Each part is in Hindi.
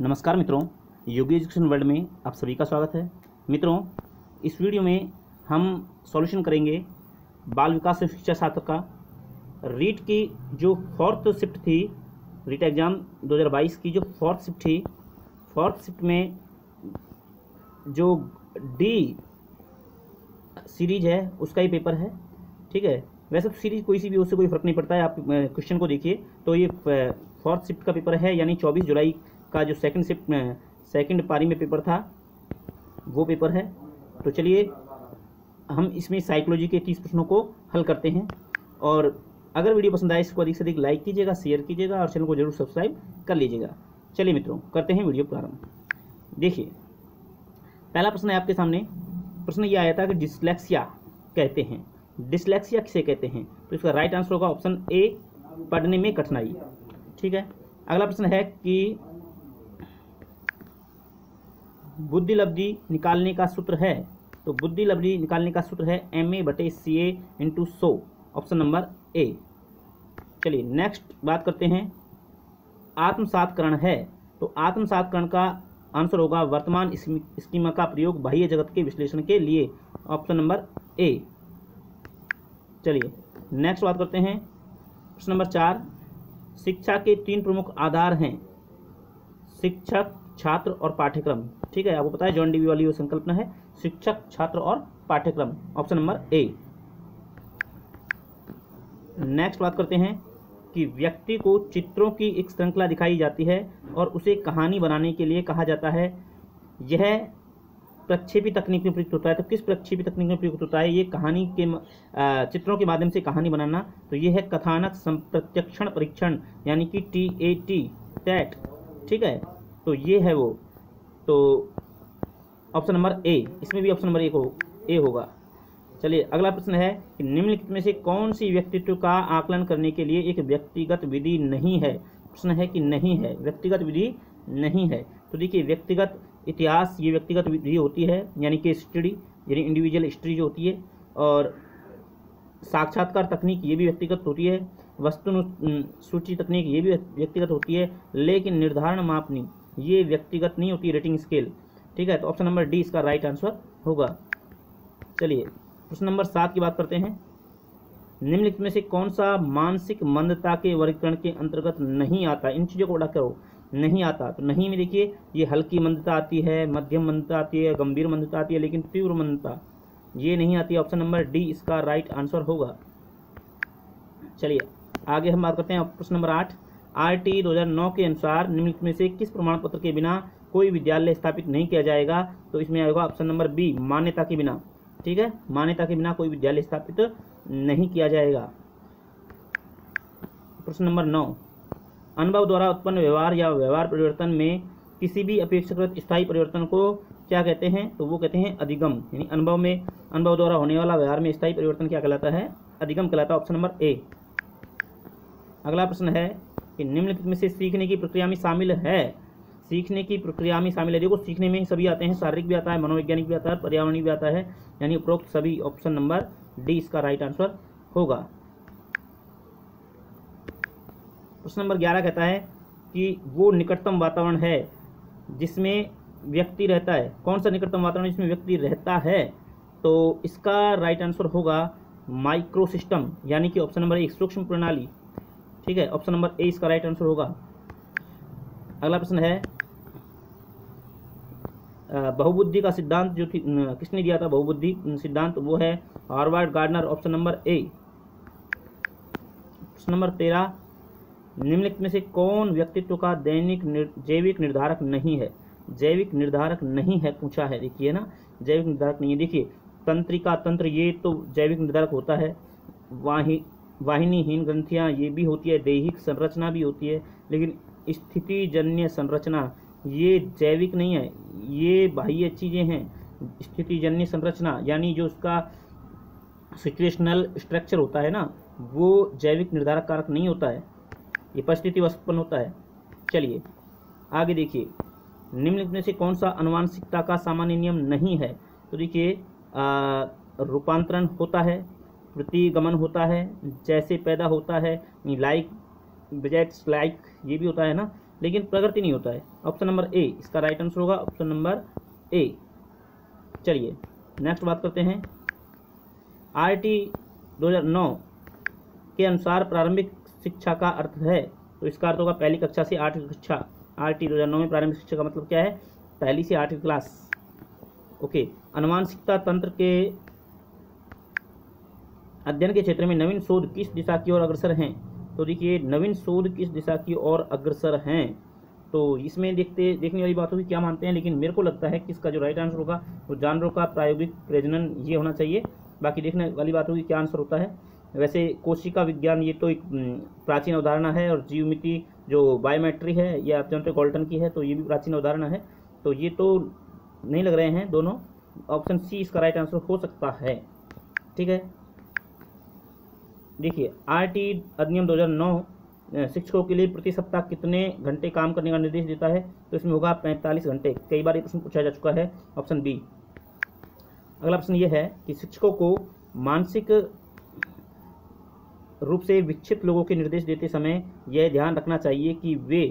नमस्कार मित्रों, योगी एजुकेशन वर्ल्ड में आप सभी का स्वागत है। मित्रों, इस वीडियो में हम सॉल्यूशन करेंगे बाल विकास शिक्षा शास्त्र का। रीट की जो फोर्थ शिफ्ट थी, रीट एग्ज़ाम 2022 की जो फोर्थ शिफ्ट थी, फोर्थ शिफ्ट में जो डी सीरीज़ है, उसका ही पेपर है, ठीक है? वैसे तो सीरीज़ कोई सी भी, उससे कोई फ़र्क नहीं पड़ता है, आप क्वेश्चन को देखिए तो ये फोर्थ शिफ्ट का पेपर है, यानी 24 जुलाई का जो सेकंड शिफ्ट सेकंड पारी में पेपर था, वो पेपर है। तो चलिए, हम इसमें साइकोलॉजी के तीस प्रश्नों को हल करते हैं। और अगर वीडियो पसंद आए, इसको अधिक से अधिक लाइक कीजिएगा शेयर कीजिएगा, और चैनल को ज़रूर सब्सक्राइब कर लीजिएगा। चलिए मित्रों, करते हैं वीडियो प्रारंभ देखिए, पहला प्रश्न है आपके सामने। प्रश्न ये आया था कि डिसलेक्सिया कहते हैं। डिसलेक्सिया किसे कहते हैं? तो इसका राइट आंसर होगा ऑप्शन ए पढ़ने में कठिनाई। ठीक है? अगला प्रश्न है कि बुद्धि लब्धि निकालने का सूत्र है तो बुद्धि लब्धि निकालने का सूत्र है एम ए बटे C A into so option number A चलिए नेक्स्ट बात करते हैं। आत्मसातकरण है तो आत्मसातकरण का आंसर होगा वर्तमान स्कीमा का प्रयोग बाह्य जगत के विश्लेषण के लिए ऑप्शन नंबर ए चलिए नेक्स्ट बात करते हैं। प्रश्न नंबर चार, शिक्षा के तीन प्रमुख आधार हैं, शिक्षक, छात्र और पाठ्यक्रम। ठीक है, आपको पता है जॉन डीवी वाली संकल्पना है, शिक्षक, छात्र और पाठ्यक्रम ऑप्शन नंबर ए नेक्स्ट बात करते हैं कि व्यक्ति को चित्रों की एक श्रृंखला दिखाई जाती है और उसे कहानी बनाने के लिए कहा जाता है। यह प्रक्षेपी तकनीक में प्रयुक्त होता है। तो किस प्रक्षेपी तकनीक में प्रयुक्त होता है? ये कहानी के चित्रों के माध्यम से कहानी बनाना। तो ये है कथानक संप्रत्यक्षण परीक्षण, यानी कि टी ए टी टैट ठीक है? तो ये है वो। तो ऑप्शन नंबर ए, इसमें भी ऑप्शन नंबर एक हो, ए होगा। चलिए, अगला प्रश्न है कि निम्नलिखित में से कौन सी व्यक्तित्व का आकलन करने के लिए एक व्यक्तिगत विधि नहीं है? प्रश्न है कि नहीं है, व्यक्तिगत विधि नहीं है। तो देखिए, व्यक्तिगत इतिहास, ये व्यक्तिगत विधि होती है, यानी कि स्टडी, यानी इंडिविजुअल हिस्ट्री जो होती है, और साक्षात्कार तकनीक ये भी व्यक्तिगत होती है, वस्तु सूची तकनीक ये भी व्यक्तिगत होती है, लेकिन निर्धारण मापनी। ये व्यक्तिगत नहीं होती रेटिंग स्केल ठीक है? तो ऑप्शन नंबर डी इसका राइट आंसर होगा। चलिए, प्रश्न नंबर सात की बात करते हैं। निम्नलिखित में से कौन सा मानसिक मंदता के वर्गीकरण के अंतर्गत नहीं आता? इन चीज़ों को उड़ा करो। नहीं आता। तो नहीं में देखिए, ये हल्की मंदता आती है, मध्यम मंदता आती है, गंभीर मंदता आती है, लेकिन तीव्र मंदता, ये नहीं आती। ऑप्शन नंबर डी इसका राइट आंसर होगा। चलिए, आगे हम बात करते हैं। प्रश्न नंबर आठ। आर टी दो हज़ार नौ के अनुसार निम्नलिखित में से किस प्रमाण पत्र के बिना कोई विद्यालय स्थापित नहीं किया जाएगा? तो इसमें आएगा ऑप्शन नंबर बी, मान्यता के बिना। ठीक है? मान्यता के बिना कोई विद्यालय स्थापित नहीं किया जाएगा। प्रश्न नंबर नौ, अनुभव द्वारा उत्पन्न व्यवहार या व्यवहार परिवर्तन में किसी भी अपेक्षाकृत स्थायी परिवर्तन को क्या कहते हैं? तो वो कहते हैं अधिगम। यानी अनुभव में, अनुभव द्वारा होने वाला व्यवहार में स्थायी परिवर्तन क्या कहलाता है? अधिगम कहलाता है ऑप्शन नंबर ए। अगला प्रश्न है कि निम्नलिखित में से सीखने की प्रक्रिया में शामिल है। सीखने की प्रक्रिया में शामिल है। देखो, सीखने में ही सभी आते हैं। शारीरिक भी आता है, मनोवैज्ञानिक भी आता है, पर्यावरणीय भी आता है। यानी उपरोक्त सभी ऑप्शन नंबर डी इसका राइट आंसर होगा। प्रश्न नंबर ग्यारह कहता है कि वो निकटतम वातावरण है जिसमें व्यक्ति रहता है। कौन सा निकटतम वातावरण जिसमें व्यक्ति रहता है? तो इसका राइट आंसर होगा माइक्रो सिस्टम यानी कि ऑप्शन नंबर एक, सूक्ष्म प्रणाली। ठीक है ऑप्शन नंबर ए इसका राइट आंसर होगा। अगला प्रश्न है बहुबुद्धि का सिद्धांत जो किसने दिया था? बहुबुद्धि सिद्धांत वो है Howard Gardner option number A प्रश्न नंबर तेरह निम्नलिखित में से कौन व्यक्तित्व का दैनिक निर, जैविक निर्धारक नहीं है? जैविक निर्धारक नहीं है पूछा है। देखिए ना जैविक निर्धारक नहीं है। देखिए तंत्रिका तंत्र ये तो जैविक निर्धारक होता है वाही वाहिनीहीन ग्रंथियाँ ये भी होती है, दैहिक संरचना भी होती है, लेकिन स्थिति जन्य संरचना, ये जैविक नहीं है, ये बाह्य चीज़ें हैं। स्थिति जन्य संरचना, यानी जो उसका सिचुएशनल स्ट्रक्चर होता है ना, वो जैविक निर्धारक कारक नहीं होता है। ये परिस्थिति उत्पन्न होता है। चलिए, आगे देखिए। निम्नलिखित में से कौन सा अनुवांशिकता का सामान्य नियम नहीं है? तो देखिए रूपांतरण होता है प्रतिगमन होता है, जैसे पैदा होता है लाइक बजैक्स लाइक ये भी होता है ना, लेकिन प्रगति नहीं होता है। ऑप्शन नंबर ए इसका राइट आंसर होगा। ऑप्शन नंबर ए चलिए नेक्स्ट बात करते हैं। आर टी दो हज़ार नौ के अनुसार प्रारंभिक शिक्षा का अर्थ है तो इसका अर्थ होगा पहली कक्षा से आठवीं कक्षा। आर टी दो हज़ार नौ में प्रारंभिक शिक्षा का मतलब क्या है? पहली से आठवीं क्लास ओके अनुमानसिकता तंत्र के अध्ययन के क्षेत्र में नवीन शोध किस दिशा की ओर अग्रसर हैं? तो देखिए, नवीन शोध किस दिशा की ओर अग्रसर हैं? तो इसमें देखते, देखने वाली बात होगी क्या मानते हैं, लेकिन मेरे को लगता है कि इसका जो राइट आंसर होगा, वो जानवरों का प्रायोगिक प्रजनन ये होना चाहिए। बाकी देखने वाली बात होगी क्या आंसर होता है? वैसे कोशिका विज्ञान ये तो एक प्राचीन अवधारणा है और जीवमिति जो बायोमेट्री है, या आप जानते गोल्टन की है तो ये भी प्राचीन अवधारणा है। तो ये तो नहीं लग रहे हैं दोनों। ऑप्शन सी इसका राइट आंसर हो सकता है। ठीक है? देखिए आर टी अधिनियम 2009 शिक्षकों के लिए प्रति सप्ताह कितने घंटे काम करने का निर्देश देता है? तो इसमें होगा पैंतालीस घंटे। कई बार ये प्रश्न पूछा जा चुका है ऑप्शन बी। अगला प्रश्न ये है कि शिक्षकों को मानसिक रूप से विक्षिप्त लोगों के निर्देश देते समय यह ध्यान रखना चाहिए कि वे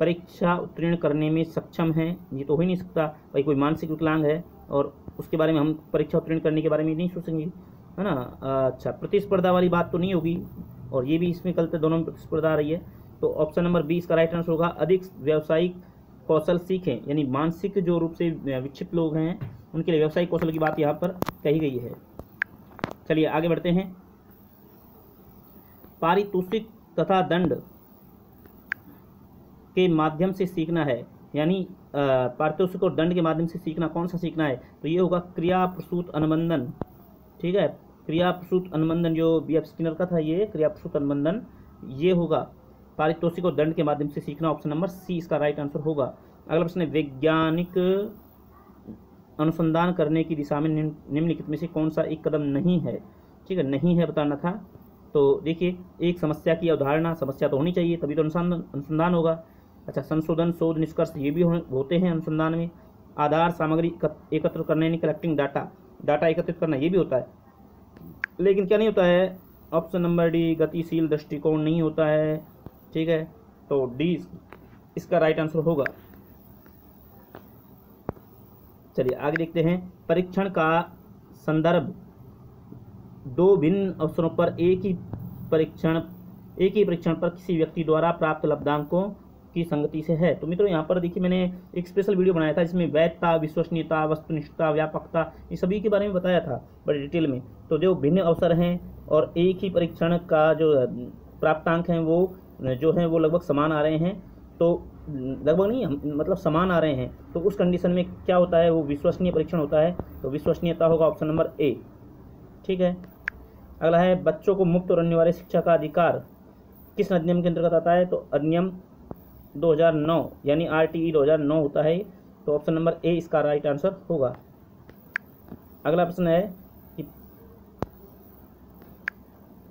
परीक्षा उत्तीर्ण करने में सक्षम हैं। ये तो हो ही नहीं सकता। भाई, कोई मानसिक विकलांग है और उसके बारे में हम परीक्षा उत्तीर्ण करने के बारे में नहीं सोचेंगे। है ना? अच्छा प्रतिस्पर्धा वाली बात तो नहीं होगी, और ये भी इसमें गलत दोनों में प्रतिस्पर्धा आ रही है। तो ऑप्शन नंबर बी इसका राइट आंसर होगा, अधिक व्यावसायिक कौशल सीखें, यानी मानसिक जो रूप से विक्षिप्त लोग हैं, उनके लिए व्यावसायिक कौशल की बात यहाँ पर कही गई है। चलिए आगे बढ़ते हैं। पारितोषिक तथा दंड के माध्यम से सीखना है, यानी पारितोषिक और दंड के माध्यम से सीखना, कौन सा सीखना है? तो ये होगा क्रिया, प्रसूत, अनुबंधन, ठीक है? क्रिया प्रसूत अनुबंधन जो बी एफ़ स्किनर का था ये क्रिया प्रसूत अनुबंधन ये होगा। पारितोषिक और दंड के माध्यम से सीखना ऑप्शन नंबर सी इसका राइट आंसर होगा। अगला प्रश्न है, वैज्ञानिक अनुसंधान करने की दिशा में निम्नलिखित में से कौन सा एक कदम नहीं है? ठीक है, नहीं है बताना था। तो देखिए, एक समस्या की अवधारणा, समस्या तो होनी चाहिए, तभी तो अनुसंधान अनुसंधान होगा। अच्छा संशोधन, शोध, निष्कर्ष ये भी होते हैं अनुसंधान में। आधार, सामग्री एकत्र करने यानी कलेक्टिंग डाटा डाटा एकत्रित करना ये भी होता है। लेकिन क्या नहीं होता है ऑप्शन नंबर डी गतिशील दृष्टिकोण नहीं होता है, ठीक है? तो डी इसका राइट आंसर होगा। चलिए, आगे देखते हैं। परीक्षण का संदर्भ। दो भिन्न अवसरों पर एक ही परीक्षण, एक ही परीक्षण पर किसी व्यक्ति द्वारा प्राप्त लब्धांकों की संगति से है। तो मित्रों, यहाँ पर देखिए मैंने एक स्पेशल वीडियो बनाया था जिसमें वैधता, विश्वसनीयता, वस्तुनिष्ठता, व्यापकता, ये सभी के बारे में बताया था बड़े डिटेल में। तो जो भिन्न अवसर हैं और एक ही परीक्षण का जो प्राप्तांक हैं वो, जो हैं वो लगभग समान आ रहे हैं। तो लगभग नहीं मतलब समान आ रहे हैं। तो उस कंडीशन में क्या होता है? वो विश्वसनीय परीक्षण होता है। तो विश्वसनीयता होगा ऑप्शन नंबर ए ठीक है? अगला है, बच्चों को मुक्त और अनिवार्य शिक्षा का अधिकार। किस अधिनियम के अंतर्गत आता है? तो अधिनियम 2009 यानी आर टी ई दो हज़ार नौ होता है तो ऑप्शन नंबर ए इसका राइट आंसर होगा। अगला प्रश्न है कि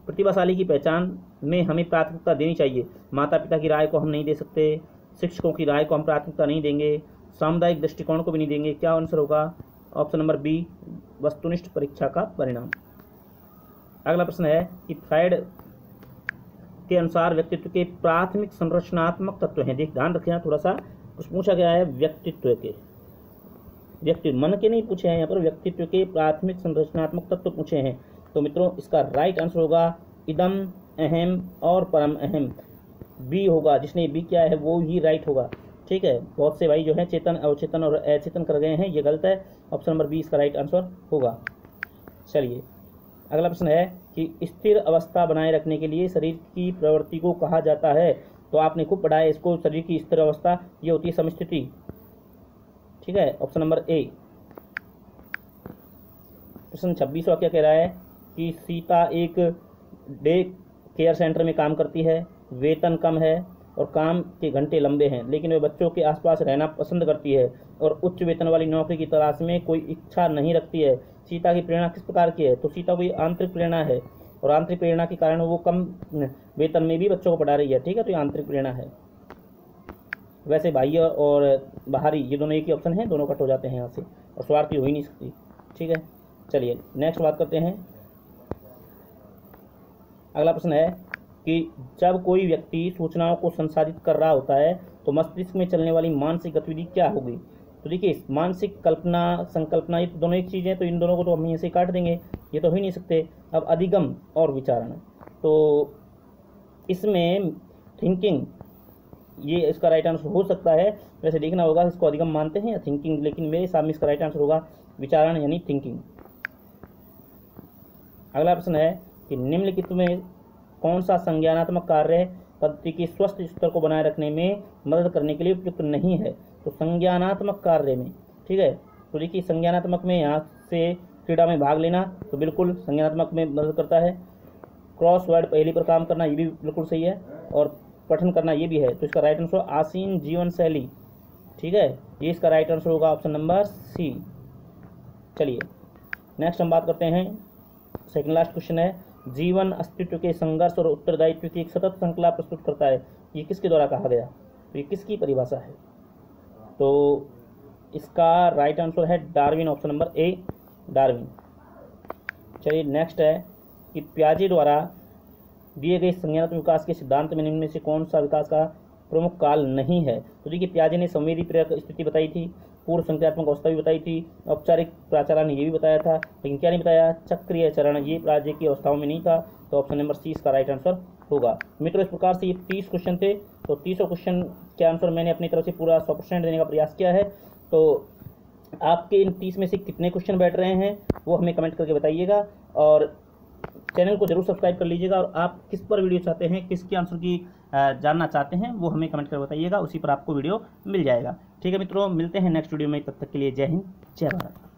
प्रतिभाशाली की पहचान में हमें प्राथमिकता देनी चाहिए। माता पिता की राय को हम नहीं दे सकते, शिक्षकों की राय को हम प्राथमिकता नहीं देंगे, सामुदायिक दृष्टिकोण को भी नहीं देंगे, क्या आंसर होगा? ऑप्शन नंबर बी वस्तुनिष्ठ परीक्षा का परिणाम। अगला प्रश्न है कि फ्राइड के अनुसार व्यक्तित्व के प्राथमिक संरचनात्मक तत्व हैं। देख, ध्यान रखें थोड़ा सा कुछ पूछा गया है व्यक्तित्व के। व्यक्तित्व मन के नहीं पूछे हैं यहाँ पर, व्यक्तित्व के प्राथमिक संरचनात्मक तत्व पूछे हैं। तो मित्रों, इसका राइट आंसर होगा, इदम, अहम और परम अहम। बी होगा, जिसने बी किया है, वो ही राइट होगा। ठीक है, बहुत से भाई जो है, चेतन, अवचेतन और अचेतन कर गए हैं, ये गलत है। ऑप्शन नंबर बी इसका राइट आंसर होगा। चलिए। अगला प्रश्न है कि स्थिर अवस्था बनाए रखने के लिए शरीर की प्रवृत्ति को कहा जाता है। तो आपने खूब पढ़ा है इसको, शरीर की स्थिर अवस्था, ये होती है समस्थिति। ठीक है? Option number A. प्रश्न छब्बीसवा क्या कह रहा है कि सीता एक डे केयर सेंटर में काम करती है, वेतन कम है और काम के घंटे लंबे हैं, लेकिन वे बच्चों के आसपास रहना पसंद करती है और उच्च वेतन वाली नौकरी की तलाश में कोई इच्छा नहीं रखती है। सीता की प्रेरणा किस प्रकार की है? तो सीता को आंतरिक प्रेरणा है और आंतरिक प्रेरणा के कारण वो कम वेतन में भी बच्चों को पढ़ा रही है, ठीक है? तो ये आंतरिक प्रेरणा है। वैसे बाह्य और बाहरी ये दोनों एक ही ऑप्शन है, दोनों कट हो जाते हैं यहाँ से और स्वार्थी हो ही नहीं सकती, ठीक है? चलिए नेक्स्ट बात करते हैं। अगला प्रश्न है कि जब कोई व्यक्ति सूचनाओं को संसाधित कर रहा होता है तो मस्तिष्क में चलने वाली मानसिक गतिविधि क्या होगी? तो देखिए मानसिक कल्पना संकल्पना ये तो दोनों एक चीज़ है तो इन दोनों को तो हम यहीं से काट देंगे, ये तो हो ही नहीं सकते। अब अधिगम और विचारण। तो इसमें थिंकिंग ये इसका राइट आंसर हो सकता है, वैसे देखना होगा इसको अधिगम मानते हैं या थिंकिंग लेकिन मेरे सामने इसका राइट आंसर होगा विचारण यानी थिंकिंग अगला प्रश्न है कि निम्नलिखित में कौन सा संज्ञानात्मक कार्य पद्धति के स्वस्थ स्तर को बनाए रखने में मदद करने के लिए उपयुक्त नहीं है? तो संज्ञानात्मक कार्य में, ठीक है? तो देखिए, संज्ञानात्मक में यहाँ से क्रीड़ा में भाग लेना तो बिल्कुल संज्ञानात्मक में मदद करता है। क्रॉस वर्ड पहली पर काम करना ये भी बिल्कुल सही है और पठन करना ये भी है। तो इसका राइट आंसर आसीन जीवन शैली, ठीक है? ये इसका राइट आंसर होगा ऑप्शन नंबर सी चलिए नेक्स्ट हम बात करते हैं। सेकंड लास्ट क्वेश्चन है, जीवन अस्तित्व के संघर्ष और उत्तरदायित्व की एक सतत श्रृंखला प्रस्तुत करता है। ये किसके द्वारा कहा गया? तो ये किसकी परिभाषा है? तो इसका राइट आंसर है Darwin option number A Darwin चलिए नेक्स्ट है कि प्याजे द्वारा दिए गए संज्ञानात्मक विकास के सिद्धांत में निम्न में से कौन सा विकास का प्रमुख काल नहीं है? तो देखिए प्याजे ने संवेदी प्रेरक स्थिति बताई थी, पूर्व संख्यात्मक अवस्था भी बताई थी, औपचारिक प्राचार्य ने ये भी बताया था, लेकिन क्या नहीं बताया? चक्रीय चरण, ये राज्य की अवस्थाओं में नहीं था तो ऑप्शन नंबर सी इसका राइट आंसर होगा। मित्रों, इस प्रकार से ये तीस क्वेश्चन थे। तो तीसों क्वेश्चन के आंसर मैंने अपनी तरफ़ से पूरा सौ परसेंट देने का प्रयास किया है। तो आपके इन तीस में से कितने क्वेश्चन बैठ रहे हैं, वो हमें कमेंट करके बताइएगा। और चैनल को ज़रूर सब्सक्राइब कर लीजिएगा और आप किस पर वीडियो चाहते हैं, किसके आंसर की जानना चाहते हैं, वो हमें कमेंट कर बताइएगा। उसी पर आपको वीडियो मिल जाएगा। ठीक है मित्रों, मिलते हैं नेक्स्ट वीडियो में। तब तक के लिए जय हिंद, जय भारत।